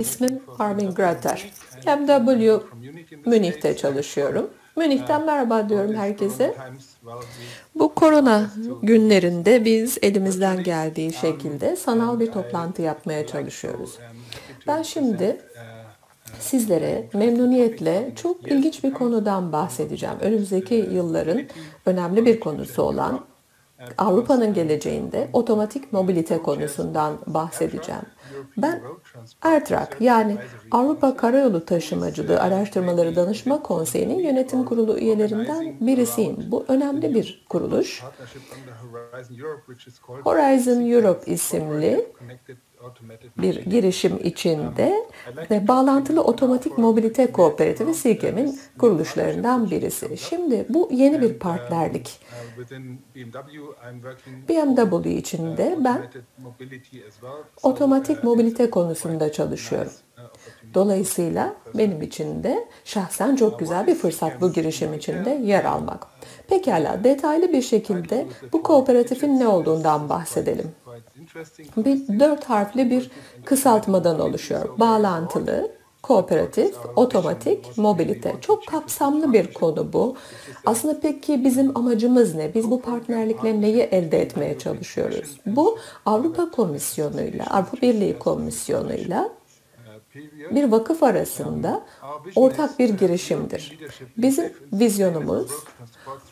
İsmim Armin Grater. MW Münih'te çalışıyorum. Münih'ten merhaba diyorum herkese. Bu korona günlerinde biz elimizden geldiği şekilde sanal bir toplantı yapmaya çalışıyoruz. Ben şimdi sizlere memnuniyetle çok ilginç bir konudan bahsedeceğim. Önümüzdeki yılların önemli bir konusu olan Avrupa'nın geleceğinde otomatik mobilite konusundan bahsedeceğim. Ben Ertrak yani Avrupa Karayolu Taşımacılığı Araştırmaları Danışma Konseyi'nin yönetim kurulu üyelerinden birisiyim. Bu önemli bir kuruluş. Horizon Europe isimli bir girişim içinde ve bağlantılı otomatik mobilite kooperatifi SİGEM'in kuruluşlarından birisi. Şimdi bu yeni bir partnerlik. BMW içinde ben otomatik mobilite konusunda çalışıyorum. Dolayısıyla benim için de şahsen çok güzel bir fırsat bu girişim içinde yer almak. Pekala detaylı bir şekilde bu kooperatifin ne olduğundan bahsedelim. Bir dört harfli bir kısaltmadan oluşuyor. Bağlantılı, kooperatif, otomatik, mobilite. Çok kapsamlı bir konu bu. Aslında peki bizim amacımız ne? Biz bu partnerlikle neyi elde etmeye çalışıyoruz? Bu Avrupa Komisyonu'yla, Avrupa Birliği Komisyonu'yla bir vakıf arasında ortak bir girişimdir. Bizim vizyonumuz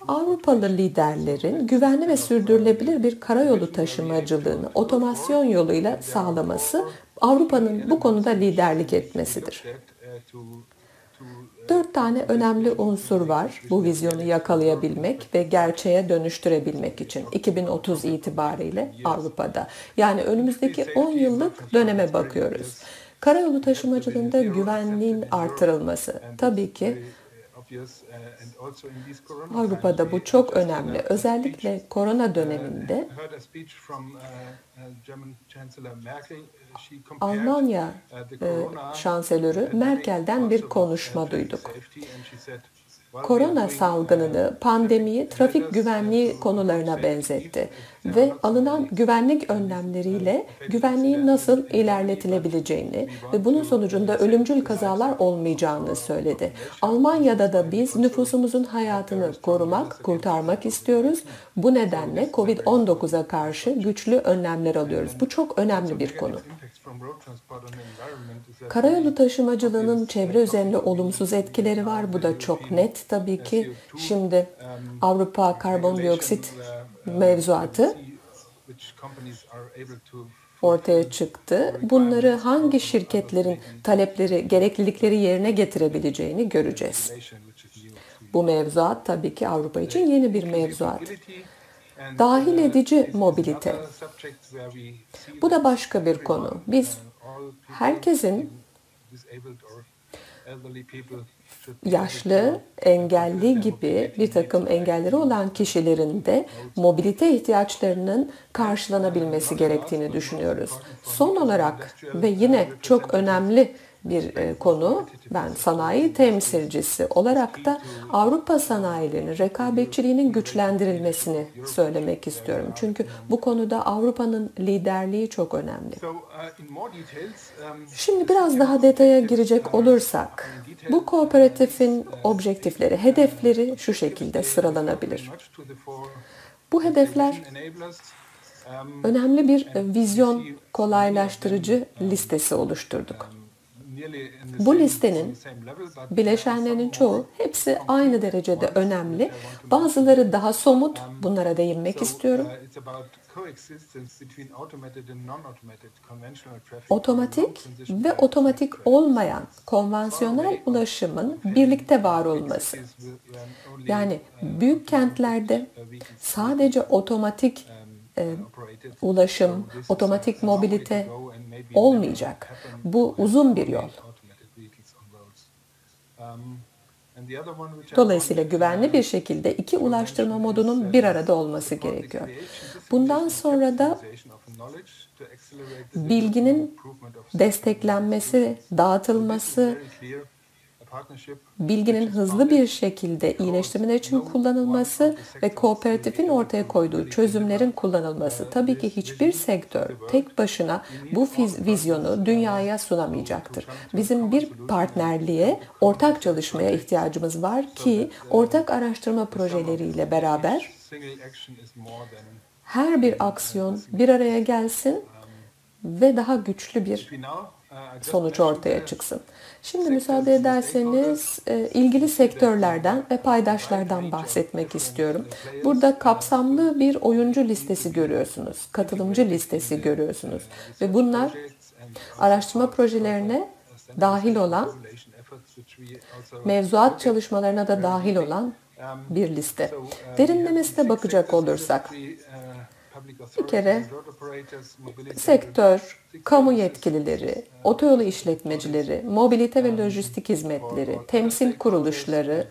Avrupalı liderlerin güvenli ve sürdürülebilir bir karayolu taşımacılığını otomasyon yoluyla sağlaması, Avrupa'nın bu konuda liderlik etmesidir. Dört tane önemli unsur var bu vizyonu yakalayabilmek ve gerçeğe dönüştürebilmek için 2030 itibariyle Avrupa'da. Yani önümüzdeki 10 yıllık döneme bakıyoruz. Karayolu taşımacılığında güvenliğin artırılması. tabii ki Avrupa'da bu çok önemli. Özellikle korona döneminde Almanya e, şansölörü Merkel'den bir konuşma duyduk korona salgınını, pandemiyi trafik güvenliği konularına benzetti ve alınan güvenlik önlemleriyle güvenliğin nasıl ilerletilebileceğini ve bunun sonucunda ölümcül kazalar olmayacağını söyledi. Almanya'da da biz nüfusumuzun hayatını korumak, kurtarmak istiyoruz. Bu nedenle COVID-19'a karşı güçlü önlemler alıyoruz. Bu çok önemli bir konu. Karayolu taşımacılığının çevre üzerinde olumsuz etkileri var. Bu da çok net tabii ki. Şimdi Avrupa karbondioksit mevzuatı ortaya çıktı. Bunları hangi şirketlerin talepleri, gereklilikleri yerine getirebileceğini göreceğiz. Bu mevzuat tabii ki Avrupa için yeni bir mevzuat. Dahil edici mobilite. Bu da başka bir konu. Biz herkesin yaşlı, engelli gibi bir takım engelleri olan kişilerin de mobilite ihtiyaçlarının karşılanabilmesi gerektiğini düşünüyoruz. Son olarak ve yine çok önemli bir e, konu. Ben sanayi temsilcisi olarak da Avrupa sanayilerinin rekabetçiliğinin güçlendirilmesini söylemek istiyorum. Çünkü bu konuda Avrupa'nın liderliği çok önemli. Şimdi biraz daha detaya girecek olursak, bu kooperatifin objektifleri, hedefleri şu şekilde sıralanabilir. Bu hedefler önemli bir vizyon kolaylaştırıcı listesi oluşturduk. Bu listenin bileşenlerinin çoğu hepsi aynı derecede önemli. Bazıları daha somut. Bunlara değinmek istiyorum. Otomatik ve otomatik olmayan konvansiyonel ulaşımın birlikte var olması. Yani büyük kentlerde sadece otomatik e, ulaşım, otomatik mobilite olmayacak. Bu uzun bir yol. Dolayısıyla güvenli bir şekilde iki ulaştırma modunun bir arada olması gerekiyor. Bundan sonra da bilginin desteklenmesi, dağıtılması bilginin hızlı bir şekilde iyileştirmeler için kullanılması ve kooperatifin ortaya koyduğu çözümlerin kullanılması. Tabii ki hiçbir sektör tek başına bu vizyonu dünyaya sunamayacaktır. Bizim bir partnerliğe, ortak çalışmaya ihtiyacımız var ki ortak araştırma projeleriyle beraber her bir aksiyon bir araya gelsin ve daha güçlü bir sonuç ortaya çıksın. Şimdi müsaade ederseniz e, ilgili sektörlerden ve paydaşlardan bahsetmek istiyorum. Burada kapsamlı bir oyuncu listesi görüyorsunuz, katılımcı listesi görüyorsunuz. ve bunlar araştırma projelerine dahil olan, mevzuat çalışmalarına da dahil olan bir liste. Derinlemesine bakacak olursak, bir kere sektör, kamu yetkilileri, otoyolu işletmecileri, mobilite ve lojistik hizmetleri, temsil kuruluşları,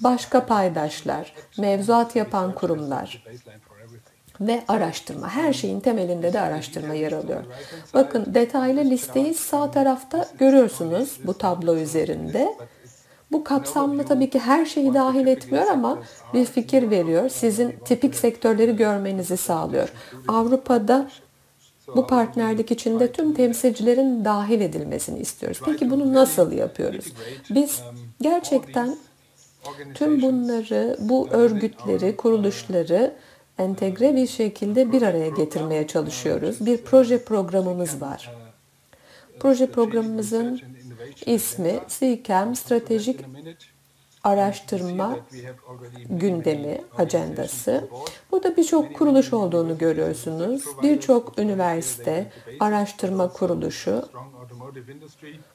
başka paydaşlar, mevzuat yapan kurumlar ve araştırma. Her şeyin temelinde de araştırma yer alıyor. Bakın detaylı listeyi sağ tarafta görüyorsunuz bu tablo üzerinde. Bu kapsamlı tabii ki her şeyi dahil etmiyor ama bir fikir veriyor. Sizin tipik sektörleri görmenizi sağlıyor. Avrupa'da bu partnerlik içinde tüm temsilcilerin dahil edilmesini istiyoruz. Peki bunu nasıl yapıyoruz? Biz gerçekten tüm bunları, bu örgütleri, kuruluşları entegre bir şekilde bir araya getirmeye çalışıyoruz. Bir proje programımız var. Proje programımızın ismi SİKEM Stratejik Araştırma Gündemi Ajandası. Burada birçok kuruluş olduğunu görüyorsunuz. Birçok üniversite, araştırma kuruluşu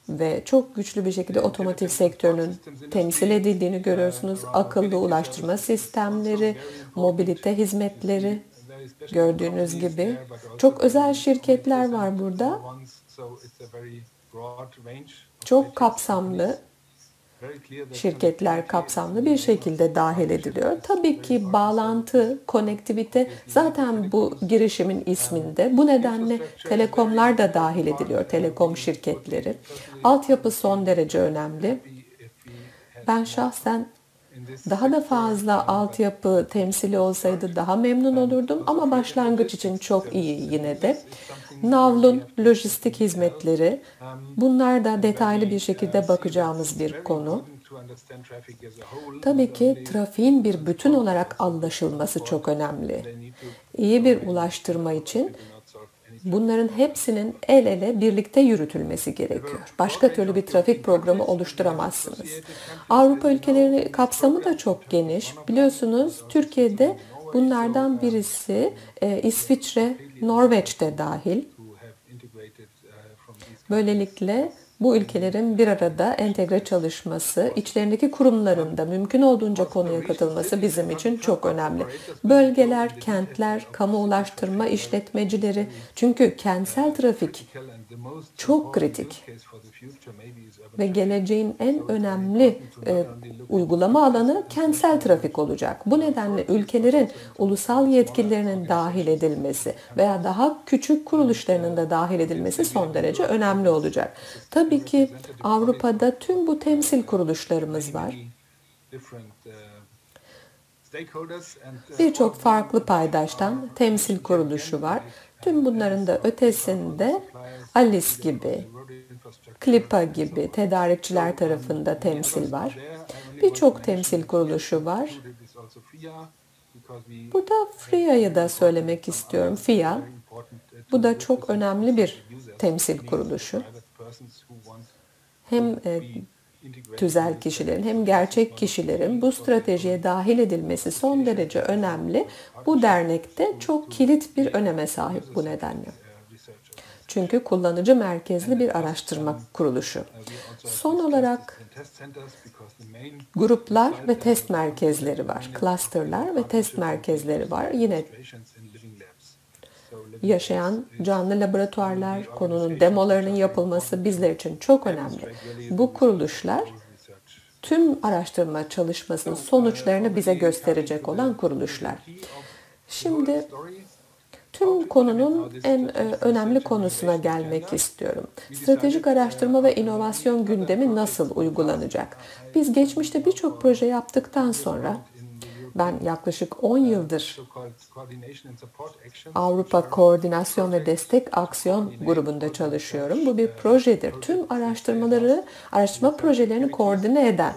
ve çok güçlü bir şekilde otomotiv sektörünün temsil edildiğini görüyorsunuz. Akıllı ulaştırma sistemleri, mobilite hizmetleri gördüğünüz gibi. Çok özel şirketler var burada çok kapsamlı şirketler kapsamlı bir şekilde dahil ediliyor. Tabii ki bağlantı, konektivite zaten bu girişimin isminde. Bu nedenle telekomlar da dahil ediliyor, telekom şirketleri. Altyapı son derece önemli. Ben şahsen daha da fazla altyapı temsili olsaydı daha memnun olurdum ama başlangıç için çok iyi yine de. Navlun lojistik hizmetleri bunlar da detaylı bir şekilde bakacağımız bir konu. Tabii ki trafiğin bir bütün olarak anlaşılması çok önemli. İyi bir ulaştırma için bunların hepsinin el ele birlikte yürütülmesi gerekiyor. Başka türlü bir trafik programı oluşturamazsınız. Avrupa ülkelerinin kapsamı da çok geniş. Biliyorsunuz Türkiye'de bunlardan birisi e, İsviçre, Norveç'te dahil. Böylelikle bu ülkelerin bir arada entegre çalışması, içlerindeki kurumların da mümkün olduğunca konuya katılması bizim için çok önemli. Bölgeler, kentler, kamu ulaştırma işletmecileri çünkü kentsel trafik çok kritik ve geleceğin en önemli e, uygulama alanı kentsel trafik olacak. Bu nedenle ülkelerin ulusal yetkililerinin dahil edilmesi veya daha küçük kuruluşlarının da dahil edilmesi son derece önemli olacak. Tabii ki Avrupa'da tüm bu temsil kuruluşlarımız var. Birçok farklı paydaştan temsil kuruluşu var. Tüm bunların da ötesinde Alice gibi, Klipa gibi tedarikçiler tarafında temsil var. Birçok temsil kuruluşu var. Burada FIA'yı da söylemek istiyorum. FIA, bu da çok önemli bir temsil kuruluşu. Hem e, tüzel kişilerin hem gerçek kişilerin bu stratejiye dahil edilmesi son derece önemli. Bu dernekte çok kilit bir öneme sahip bu nedenle. Çünkü kullanıcı merkezli bir araştırma kuruluşu. Son olarak gruplar ve test merkezleri var. Clusterlar ve test merkezleri var. Yine yaşayan canlı laboratuvarlar, konunun demolarının yapılması bizler için çok önemli. Bu kuruluşlar tüm araştırma çalışmasının sonuçlarını bize gösterecek olan kuruluşlar. Şimdi tüm konunun en e, önemli konusuna gelmek istiyorum. Stratejik araştırma ve inovasyon gündemi nasıl uygulanacak? Biz geçmişte birçok proje yaptıktan sonra ben yaklaşık 10 yıldır Avrupa Koordinasyon ve Destek Aksiyon grubunda çalışıyorum. Bu bir projedir. Tüm araştırmaları, araştırma projelerini koordine eden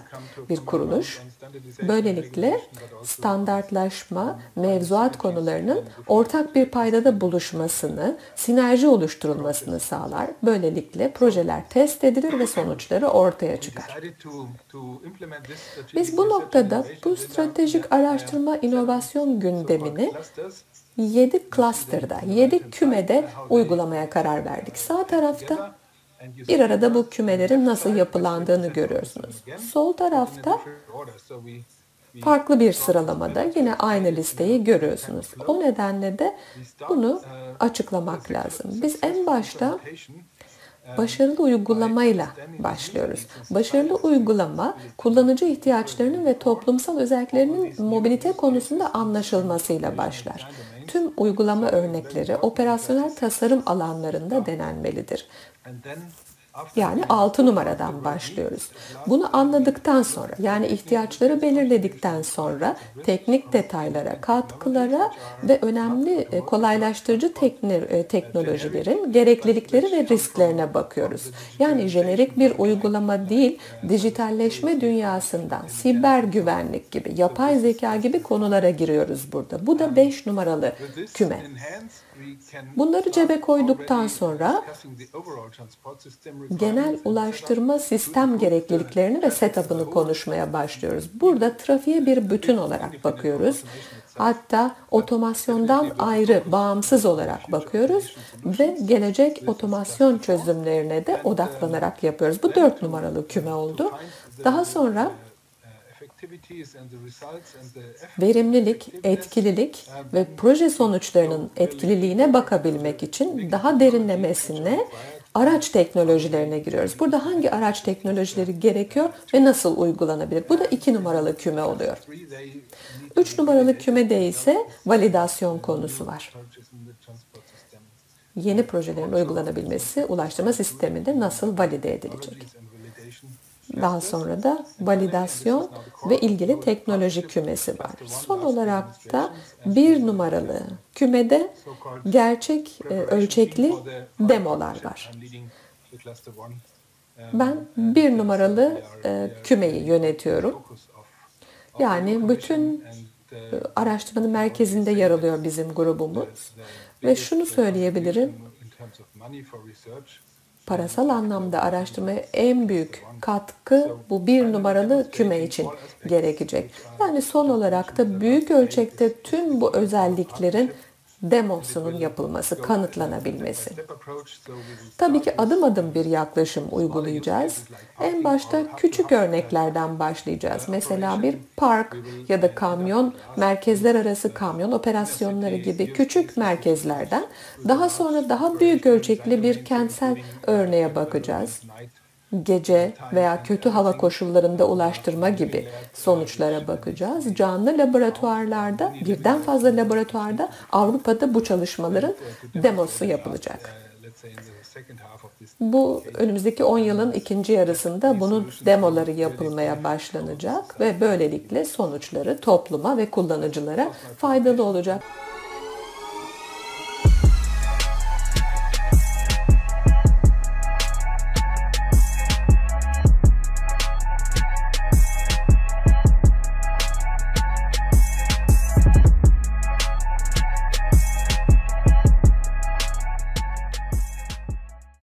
bir kuruluş. Böylelikle standartlaşma, mevzuat konularının ortak bir paydada buluşmasını, sinerji oluşturulmasını sağlar. Böylelikle projeler test edilir ve sonuçları ortaya çıkar. Biz bu noktada bu stratejik araştırma inovasyon gündemini 7 cluster'da, 7 kümede uygulamaya karar verdik. Sağ tarafta bir arada bu kümelerin nasıl yapılandığını görüyorsunuz. Sol tarafta farklı bir sıralamada yine aynı listeyi görüyorsunuz. O nedenle de bunu açıklamak lazım. Biz en başta başarılı uygulamayla başlıyoruz. Başarılı uygulama kullanıcı ihtiyaçlarının ve toplumsal özelliklerinin mobilite konusunda anlaşılmasıyla başlar. Tüm uygulama örnekleri operasyonel tasarım alanlarında denenmelidir. Yani 6 numaradan başlıyoruz. Bunu anladıktan sonra yani ihtiyaçları belirledikten sonra teknik detaylara, katkılara ve önemli e, kolaylaştırıcı e, teknolojilerin gereklilikleri ve risklerine bakıyoruz. Yani jenerik bir uygulama değil, dijitalleşme dünyasından siber güvenlik gibi, yapay zeka gibi konulara giriyoruz burada. Bu da 5 numaralı küme. Bunları cebe koyduktan sonra genel ulaştırma sistem gerekliliklerini ve setup'ını konuşmaya başlıyoruz. Burada trafiğe bir bütün olarak bakıyoruz. Hatta otomasyondan ayrı, bağımsız olarak bakıyoruz ve gelecek otomasyon çözümlerine de odaklanarak yapıyoruz. Bu dört numaralı küme oldu. Daha sonra verimlilik, etkililik ve proje sonuçlarının etkililiğine bakabilmek için daha derinlemesine araç teknolojilerine giriyoruz. Burada hangi araç teknolojileri gerekiyor ve nasıl uygulanabilir? Bu da iki numaralı küme oluyor. Üç numaralı kümede ise validasyon konusu var. Yeni projelerin uygulanabilmesi ulaştırma sisteminde nasıl valide edilecek? Daha sonra da validasyon ve ilgili teknoloji kümesi var. Son olarak da bir numaralı kümede gerçek e, ölçekli demolar var. Ben bir numaralı e, kümeyi yönetiyorum. Yani bütün e, araştırmanın merkezinde yer alıyor bizim grubumuz. Ve şunu söyleyebilirim parasal anlamda araştırmaya en büyük katkı bu bir numaralı küme için gerekecek. Yani son olarak da büyük ölçekte tüm bu özelliklerin demosunun yapılması, kanıtlanabilmesi. Tabii ki adım adım bir yaklaşım uygulayacağız. En başta küçük örneklerden başlayacağız. Mesela bir park ya da kamyon, merkezler arası kamyon operasyonları gibi küçük merkezlerden daha sonra daha büyük ölçekli bir kentsel örneğe bakacağız gece veya kötü hava koşullarında ulaştırma gibi sonuçlara bakacağız. Canlı laboratuvarlarda, birden fazla laboratuvarda Avrupa'da bu çalışmaların demosu yapılacak. Bu önümüzdeki 10 yılın ikinci yarısında bunun demoları yapılmaya başlanacak ve böylelikle sonuçları topluma ve kullanıcılara faydalı olacak.